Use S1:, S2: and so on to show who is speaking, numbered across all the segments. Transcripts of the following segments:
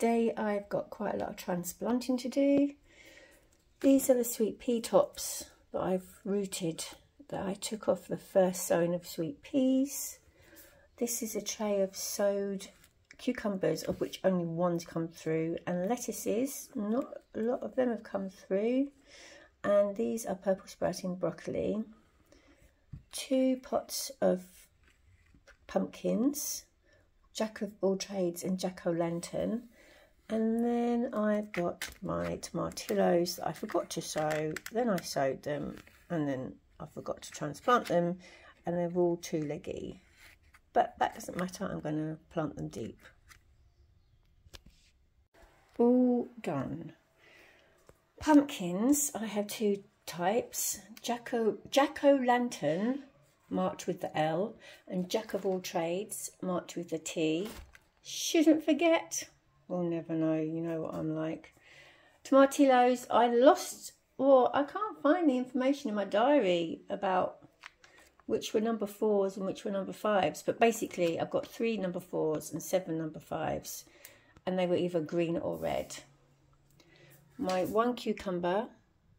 S1: today I've got quite a lot of transplanting to do. These are the sweet pea tops that I've rooted that I took off the first sowing of sweet peas. This is a tray of sowed cucumbers of which only one's come through and lettuces, not a lot of them have come through and these are purple sprouting broccoli. Two pots of pumpkins, jack of all trades and jack-o'-lantern and then I've got my tomatillos that I forgot to sow. Then I sowed them and then I forgot to transplant them and they're all too leggy. But that doesn't matter, I'm going to plant them deep. All done. Pumpkins, I have two types. Jacko, Jack-o'-lantern, marked with the L, and Jack of all trades, marked with the T. Shouldn't forget We'll never know. You know what I'm like. Tomatillos, I lost, or I can't find the information in my diary about which were number fours and which were number fives. But basically, I've got three number fours and seven number fives. And they were either green or red. My one cucumber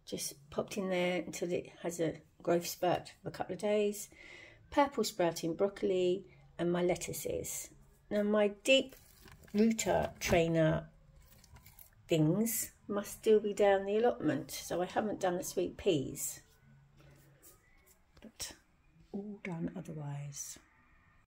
S1: just popped in there until it has a growth spurt for a couple of days. Purple sprouting broccoli and my lettuces. Now my deep rooter trainer things must still be down the allotment. So I haven't done the sweet peas. But all done otherwise.